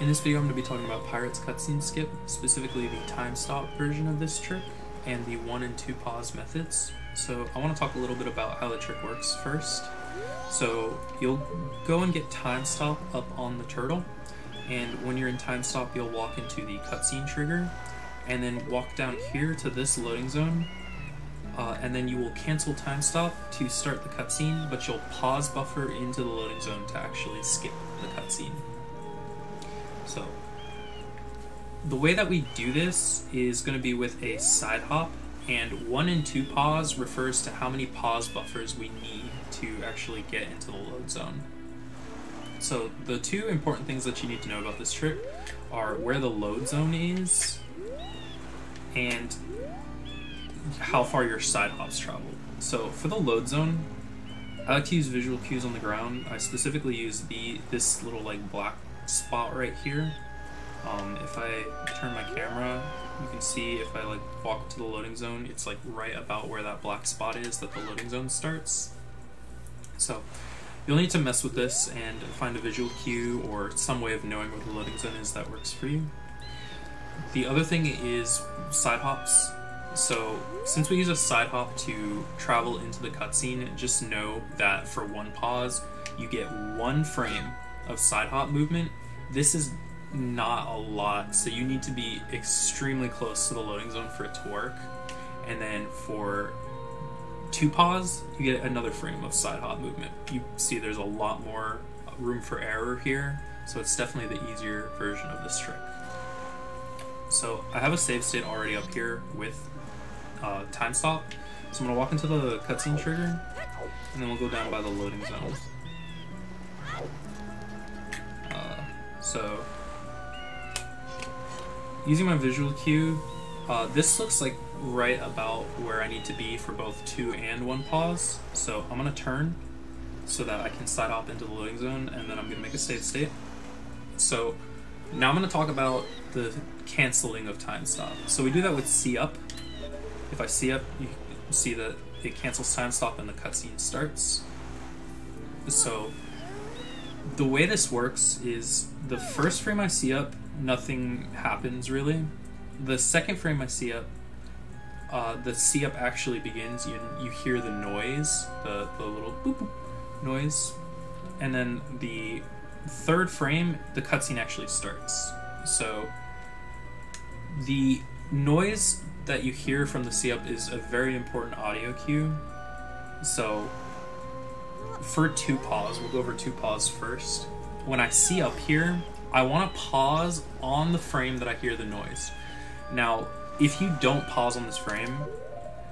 In this video, I'm going to be talking about Pirates Cutscene Skip, specifically the time stop version of this trick, and the 1 and 2 pause methods. So I want to talk a little bit about how the trick works first. So you'll go and get time stop up on the turtle, and when you're in time stop, you'll walk into the cutscene trigger, and then walk down here to this loading zone, uh, and then you will cancel time stop to start the cutscene, but you'll pause buffer into the loading zone to actually skip the cutscene. So, the way that we do this is going to be with a side hop, and 1 and 2 pause refers to how many pause buffers we need to actually get into the load zone. So, the two important things that you need to know about this trick are where the load zone is and how far your side hops travel. So, for the load zone, I like to use visual cues on the ground. I specifically use the this little like black spot right here. Um, if I turn my camera, you can see if I like walk to the loading zone, it's like right about where that black spot is that the loading zone starts. So you'll need to mess with this and find a visual cue or some way of knowing where the loading zone is that works for you. The other thing is side hops. So since we use a side hop to travel into the cutscene, just know that for one pause, you get one frame of side hop movement. This is not a lot, so you need to be extremely close to the loading zone for it to work. And then for two pause, you get another frame of side hop movement. You see there's a lot more room for error here, so it's definitely the easier version of this trick. So I have a save state already up here with uh, time stop. So I'm gonna walk into the cutscene trigger, and then we'll go down by the loading zone. So, using my visual cue, uh, this looks like right about where I need to be for both two and one pause. So I'm gonna turn so that I can side hop into the loading zone and then I'm gonna make a save state. So now I'm gonna talk about the canceling of time stop. So we do that with C up. If I C up, you see that it cancels time stop and the cutscene starts. So the way this works is the first frame I C up, nothing happens really. The second frame I C up, uh, the C up actually begins. You, you hear the noise, the, the little boop, boop noise, and then the third frame, the cutscene actually starts. So the noise that you hear from the C up is a very important audio cue. So for two pause, we'll go over two pause first. When I C up here, I want to pause on the frame that I hear the noise. Now, if you don't pause on this frame,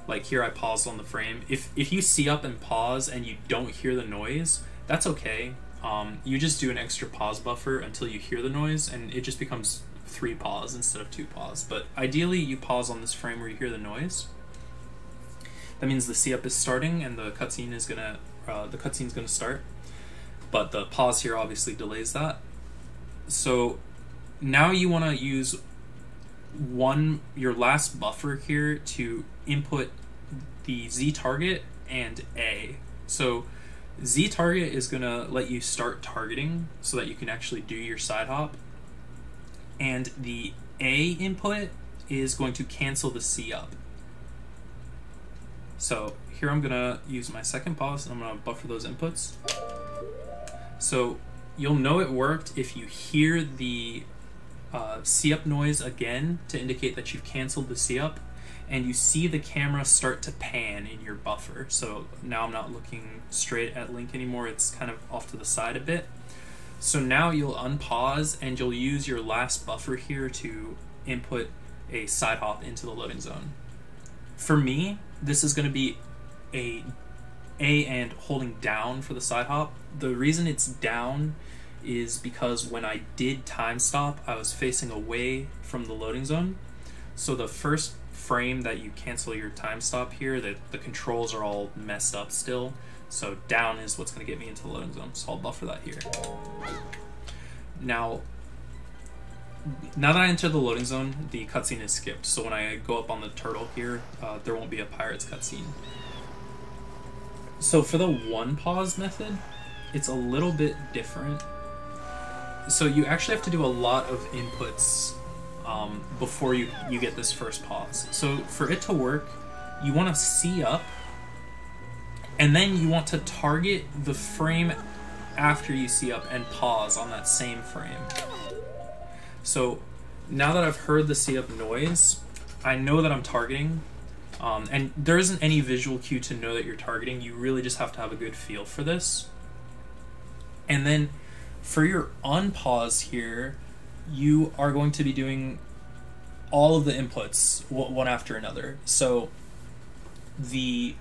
like here I paused on the frame, if, if you C up and pause and you don't hear the noise, that's okay. Um, you just do an extra pause buffer until you hear the noise and it just becomes three pause instead of two pause. But ideally you pause on this frame where you hear the noise. That means the C up is starting and the cutscene is gonna uh, the cutscene's to start. But the pause here obviously delays that. So now you want to use one your last buffer here to input the Z target and A. So Z target is going to let you start targeting so that you can actually do your side hop. And the A input is going to cancel the C up. So here I'm gonna use my second pause and I'm gonna buffer those inputs. So you'll know it worked if you hear the uh, C up noise again to indicate that you've canceled the C up and you see the camera start to pan in your buffer. So now I'm not looking straight at Link anymore, it's kind of off to the side a bit. So now you'll unpause and you'll use your last buffer here to input a side hop into the loading zone. For me, this is going to be a A and holding down for the side hop. The reason it's down is because when I did time stop, I was facing away from the loading zone. So the first frame that you cancel your time stop here, the, the controls are all messed up still. So down is what's going to get me into the loading zone. So I'll buffer that here. Now, now that I enter the loading zone, the cutscene is skipped. So when I go up on the turtle here, uh, there won't be a pirates cutscene. So for the one pause method, it's a little bit different. so you actually have to do a lot of inputs um, before you, you get this first pause. So for it to work, you want to C up, and then you want to target the frame after you C up and pause on that same frame. So now that I've heard the C up noise, I know that I'm targeting, um, and there isn't any visual cue to know that you're targeting. You really just have to have a good feel for this. And then for your unpause here, you are going to be doing all of the inputs one after another. So the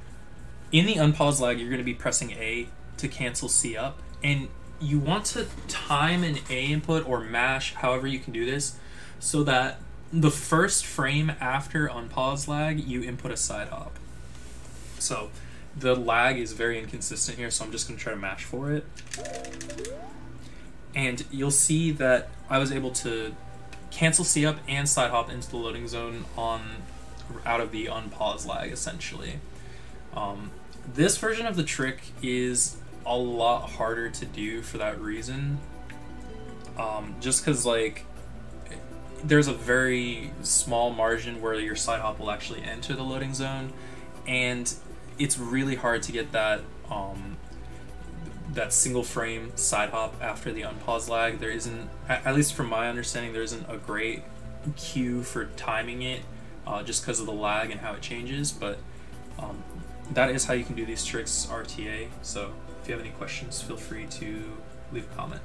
in the unpause lag, you're going to be pressing A to cancel C up, and you want to time an A input or mash, however you can do this, so that the first frame after unpause lag, you input a side hop. So the lag is very inconsistent here, so I'm just going to try to mash for it. And you'll see that I was able to cancel C up and side hop into the loading zone on out of the unpause lag essentially. Um, this version of the trick is a lot harder to do for that reason. Um, just because like there's a very small margin where your side hop will actually enter the loading zone, and it's really hard to get that um, that single frame side hop after the unpause lag. There isn't, at least from my understanding, there isn't a great cue for timing it, uh, just because of the lag and how it changes. But um, that is how you can do these tricks RTA. So if you have any questions, feel free to leave a comment.